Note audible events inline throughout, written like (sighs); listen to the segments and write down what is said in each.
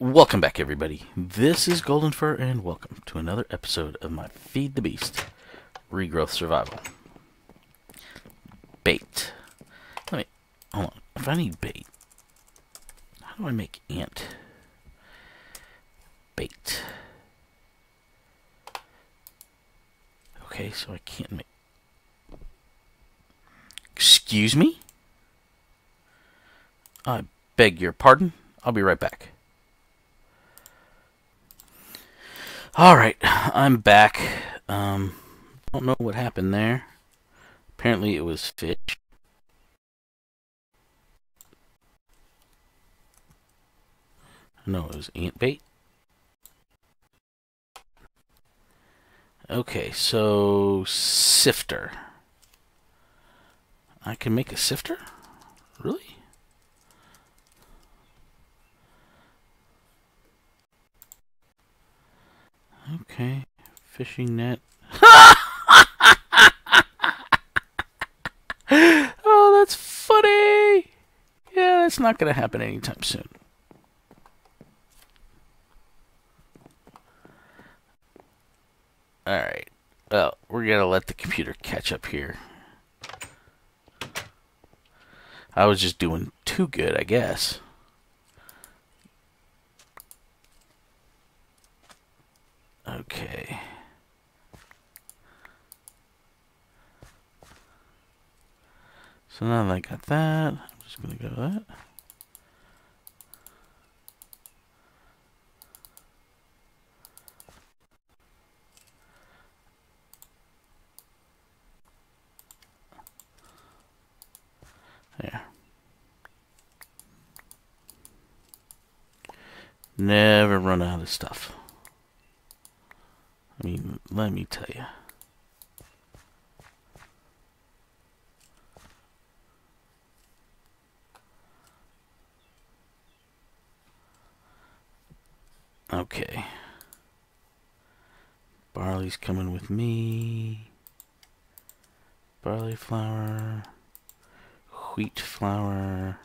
Welcome back, everybody. This is Goldenfir, and welcome to another episode of my Feed the Beast Regrowth Survival. Bait. Let me. Hold on. If I need bait, how do I make ant bait? Okay, so I can't make. Excuse me? I beg your pardon. I'll be right back. All right, I'm back. Um, don't know what happened there. Apparently, it was fish. No, it was ant bait. Okay, so sifter. I can make a sifter? Really? Okay, fishing net. (laughs) oh, that's funny. Yeah, that's not to happen anytime soon. Alright. Well, we're to let the computer catch up here. I was just doing too good, I guess. Okay. So now that I got that, I'm just going to go that. There. Never run out of stuff. I mean, let me tell you. Okay. Barley's coming with me. Barley flour. Wheat flour.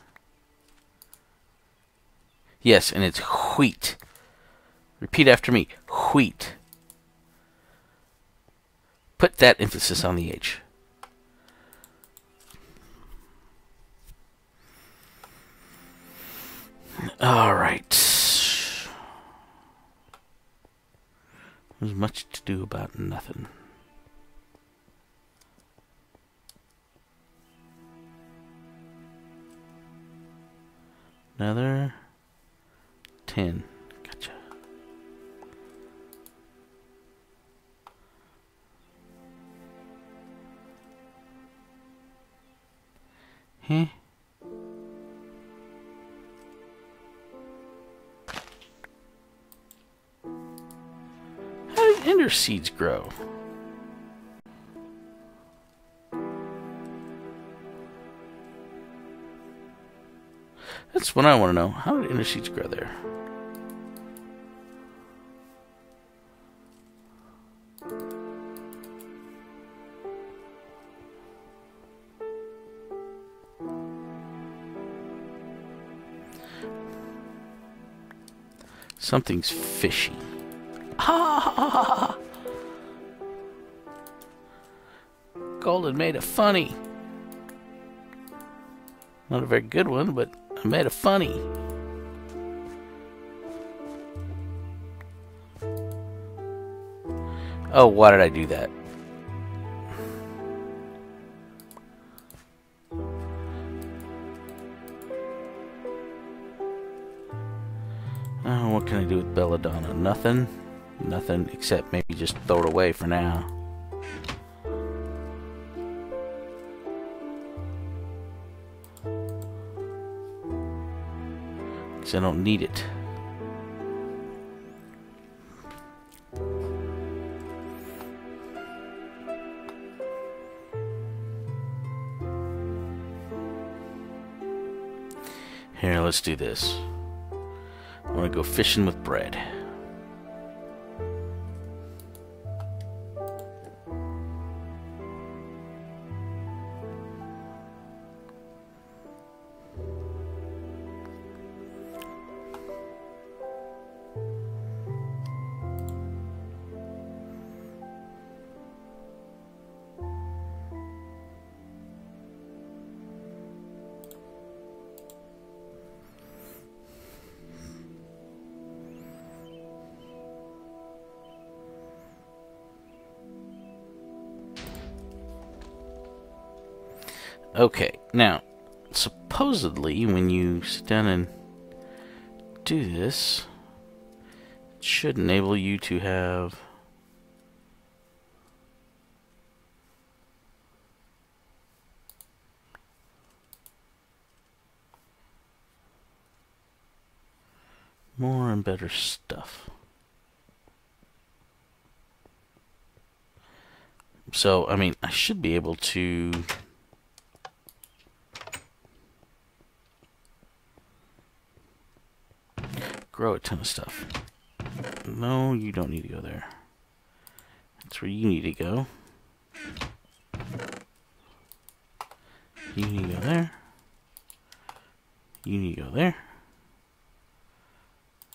Yes, and it's wheat. Repeat after me. Wheat. Put that emphasis on the H. All right. There's much to do about nothing. Another 10. Huh? How do ender seeds grow? That's what I want to know. How did ender seeds grow there? Something's fishy. Ah! (laughs) Golden made a funny. Not a very good one, but I made a funny. Oh, why did I do that? Belladonna? Nothing. Nothing except maybe just throw it away for now. Because I don't need it. Here, let's do this. I want to go fishing with bread. Okay, now, supposedly, when you sit down and do this, it should enable you to have more and better stuff. So, I mean, I should be able to grow a ton of stuff. No, you don't need to go there. That's where you need to go. You need to go there. You need to go there.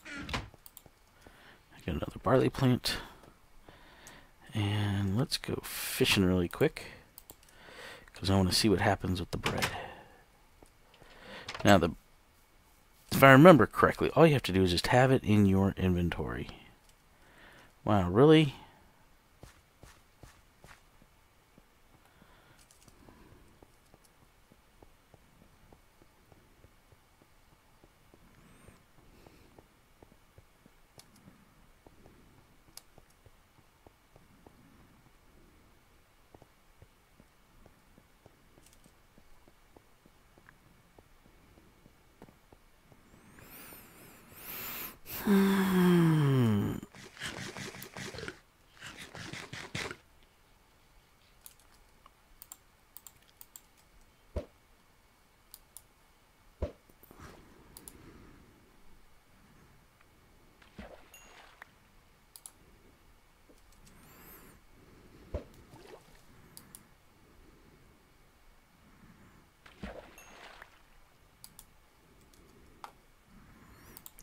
I got another barley plant. And let's go fishing really quick. Because I want to see what happens with the bread. Now, the I remember correctly, all you have to do is just have it in your inventory. Wow, really?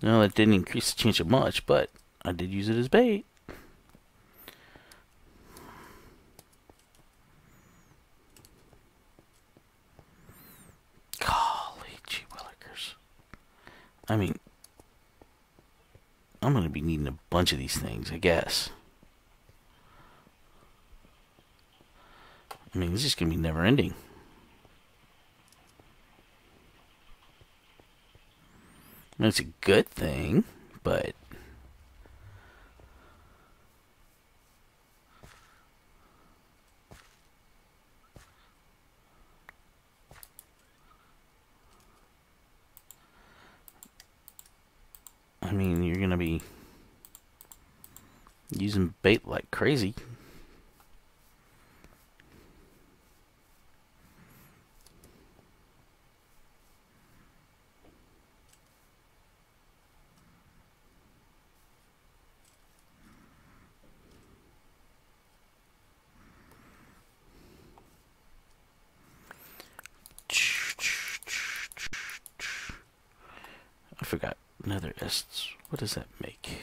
No, that didn't increase the chance of much, but I did use it as bait. Golly gee willikers. I mean, I'm going to be needing a bunch of these things, I guess. I mean, this is going to be never ending. It's a good thing, but I mean, you're going to be using bait like crazy. forgot nether ests. What does that make?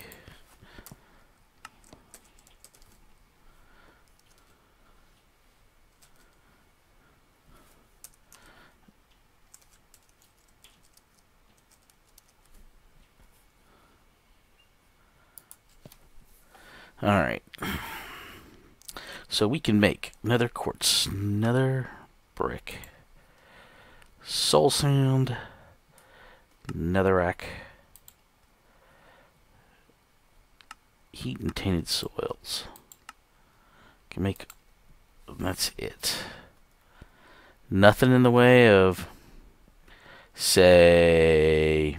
Alright. So we can make nether quartz, nether brick, soul sand, netherrack, heat and tainted soils. Can make that's it. Nothing in the way of say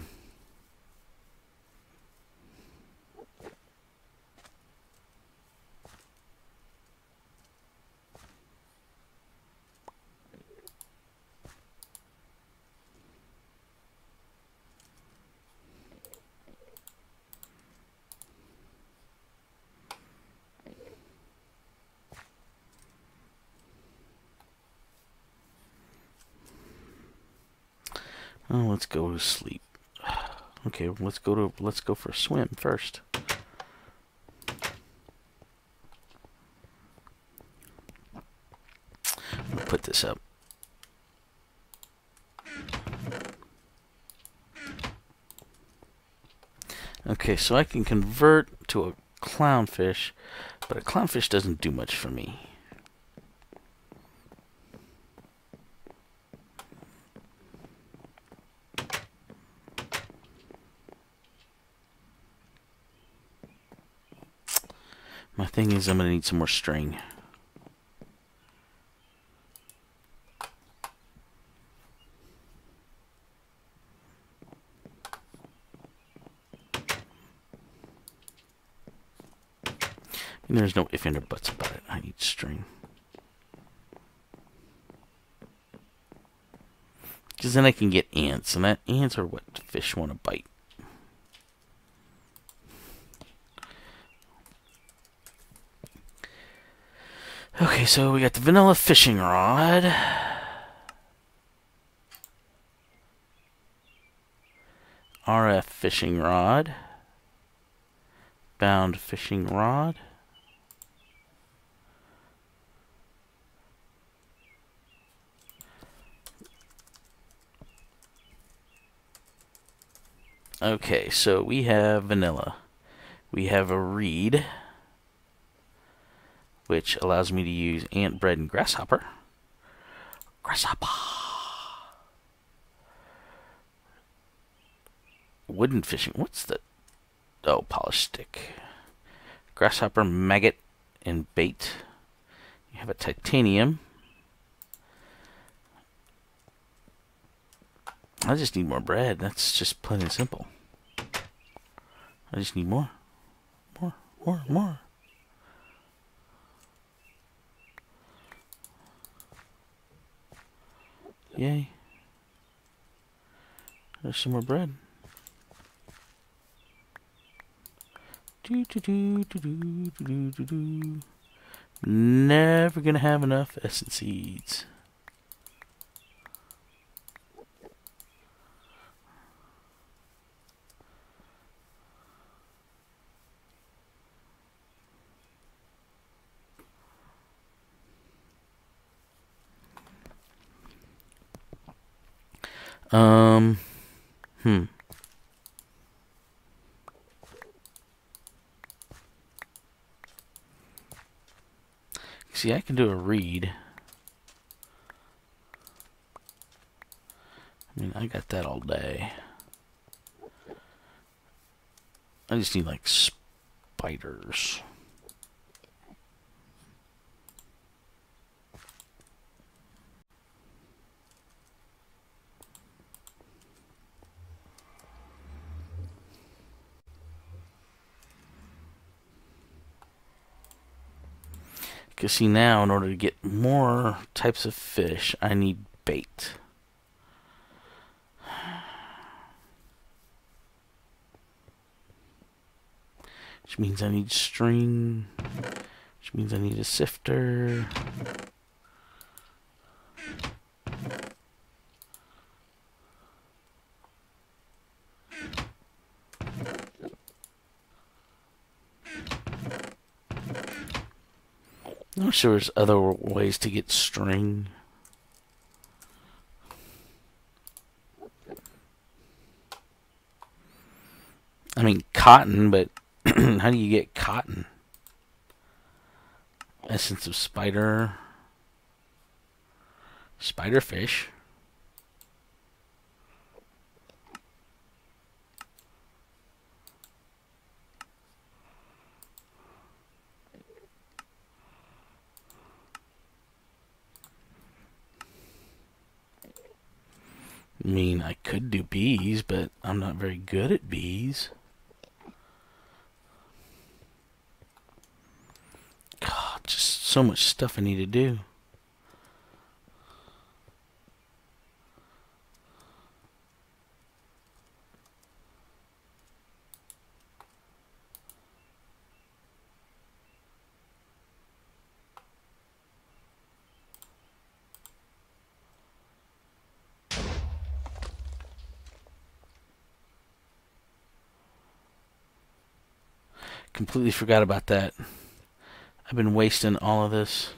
Oh, let's go to sleep. (sighs) Okay, let's go to let's go for a swim first. I'll put this up. Okay, so I can convert to a clownfish, but a clownfish doesn't do much for me. My thing is I'm going to need some more string. And there's no if and or buts about it. I need string. Because then I can get ants, and that ants are what fish want to bite. Okay, so we got the vanilla fishing rod. RF fishing rod. Bound fishing rod. Okay, so we have vanilla. We have a reed, which allows me to use ant bread and grasshopper. Grasshopper. Wooden fishing. What's the. Oh, polished stick. Grasshopper, maggot, and bait. You have a titanium. I just need more bread. That's just plain and simple. I just need more. More, more, more. Yay. There's some more bread. Do, do, do, do, do, do, do, do. Never gonna have enough essence seeds. Um, hmm. See, I can do a reed. I mean, I got that all day. I just need, like, spiders. Because see now, in order to get more types of fish, I need bait. Which means I need string. Which means I need a sifter. I'm sure there's other ways to get string. I mean, cotton, but (clears throat) how do you get cotton? Essence of spider. Spiderfish. I mean, I could do bees, but I'm not very good at bees. God, just so much stuff I need to do. Completely forgot about that. I've been wasting all of this.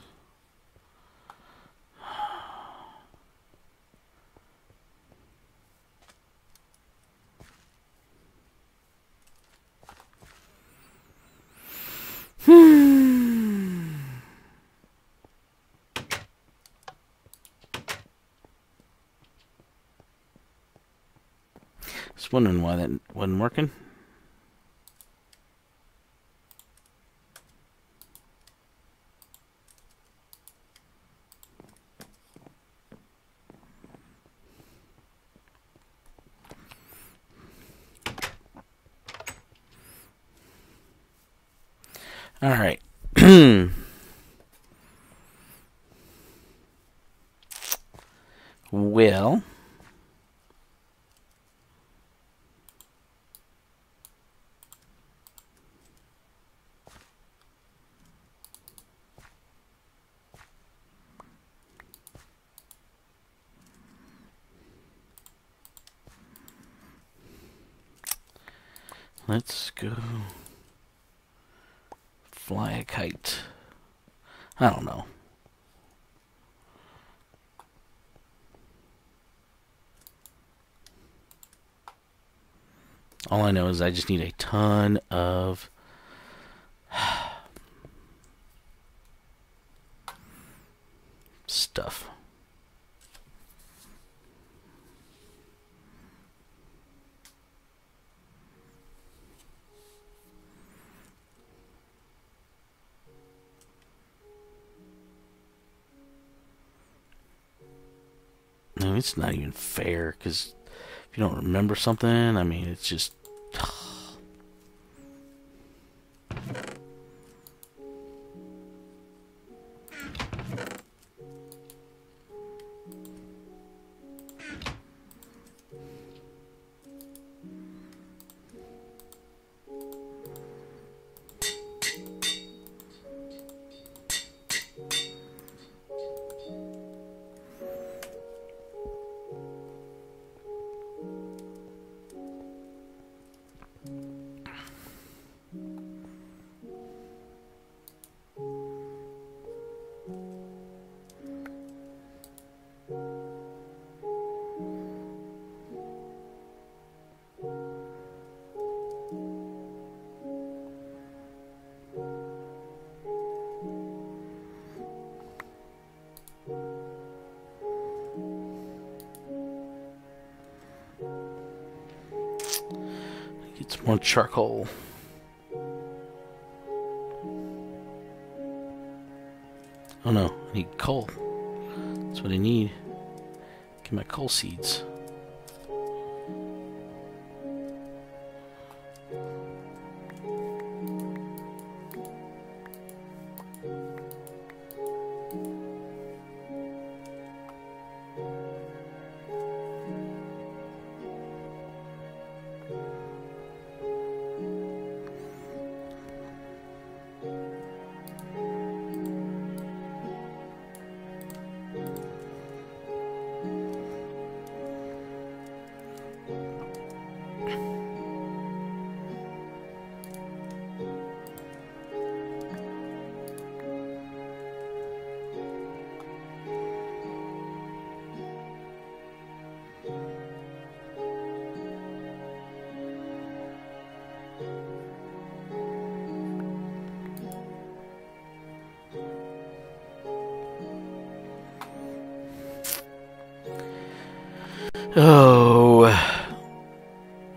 (sighs) Just wondering why that wasn't working. All right. (clears throat) well, let's go fly a kite. I don't know. All I know is I just need a ton of it's not even fair because if you don't remember something, I mean, it's just. More charcoal. Oh no, I need coal. That's what I need. Get my coal seeds.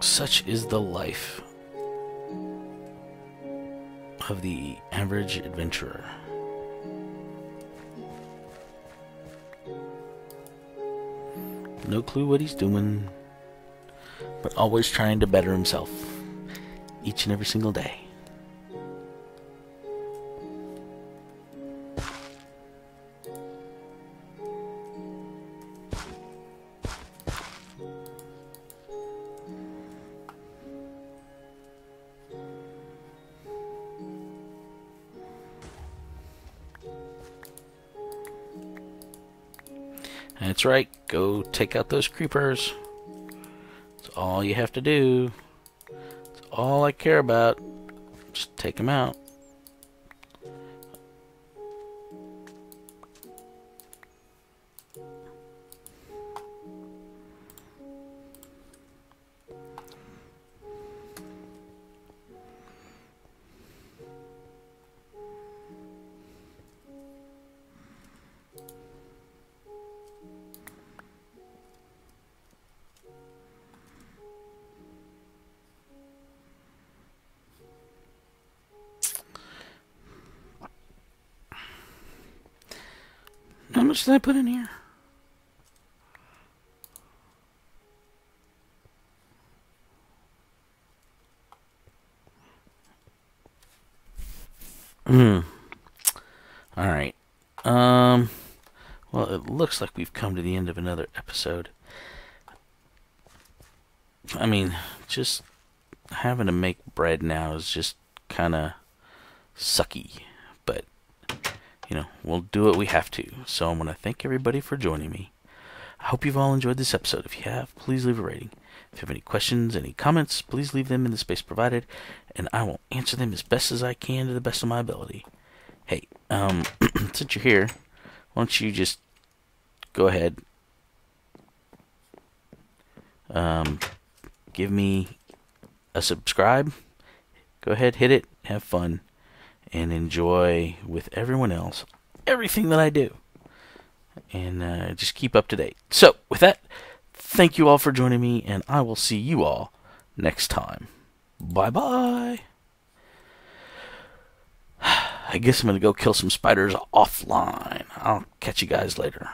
Such is the life of the average adventurer. No clue what he's doing, but always trying to better himself each and every single day. Right, go take out those creepers. That's all you have to do. That's all I care about. Just take them out. How much did I put in here? Hmm. All right. Um. Well, it looks like we've come to the end of another episode. I mean, just having to make bread now is just kind of sucky. You know, we'll do what we have to. So I want to thank everybody for joining me. I hope you've all enjoyed this episode. If you have, please leave a rating. If you have any questions, any comments, please leave them in the space provided, and I will answer them as best as I can to the best of my ability. Hey, um, (clears throat) since you're here, why don't you just go ahead, um, give me a subscribe. Go ahead, hit it, have fun, and enjoy with everyone else everything that I do. And uh, just keep up to date. So, with that, thank you all for joining me, and I will see you all next time. Bye bye. (sighs) I guess I'm going to go kill some spiders offline. I'll catch you guys later.